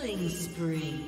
Killing spree.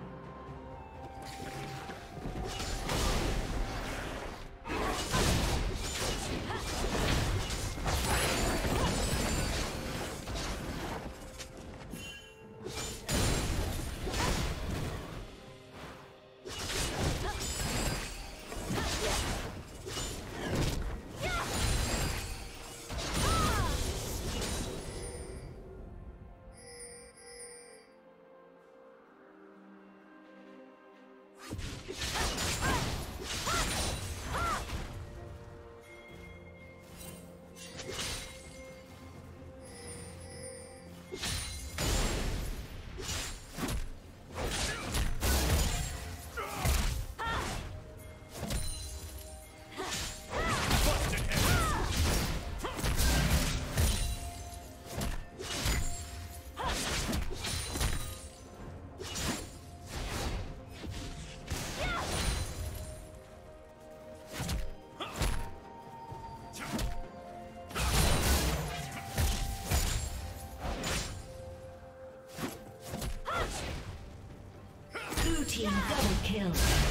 Double kill.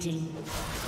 Dominating.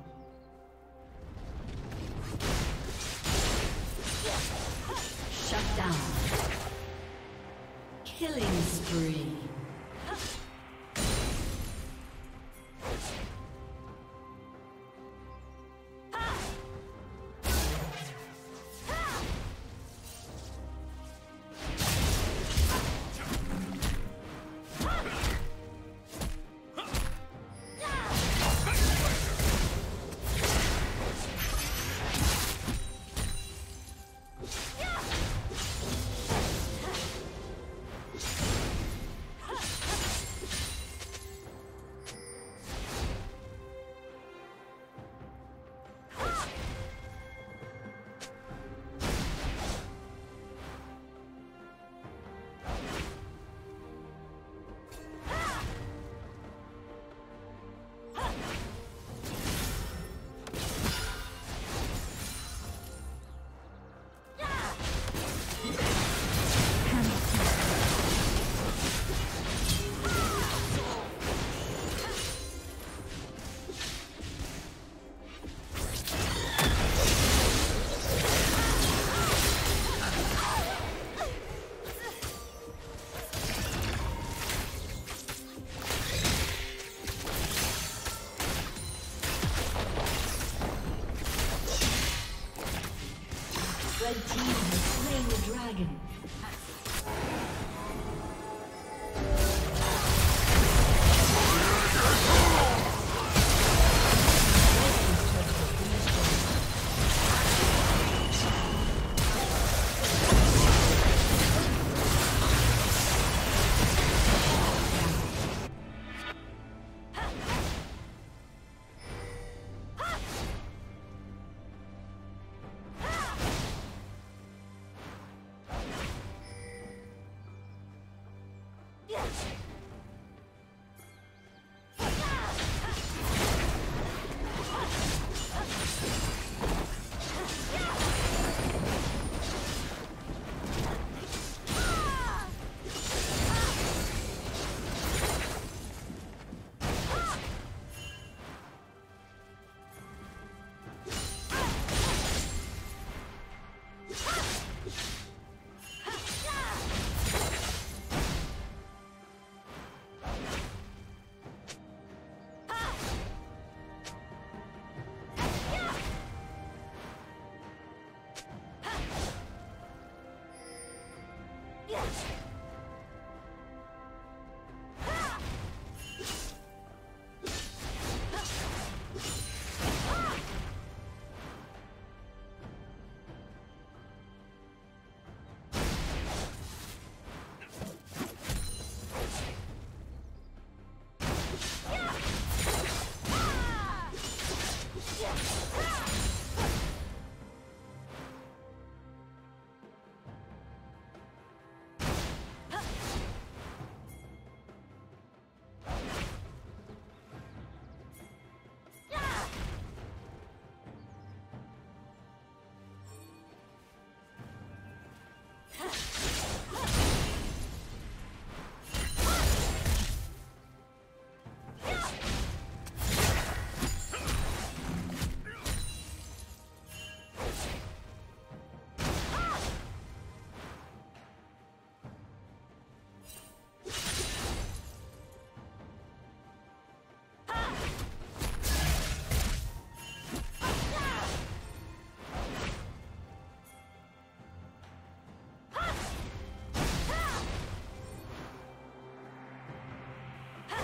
him.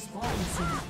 Respawn soon.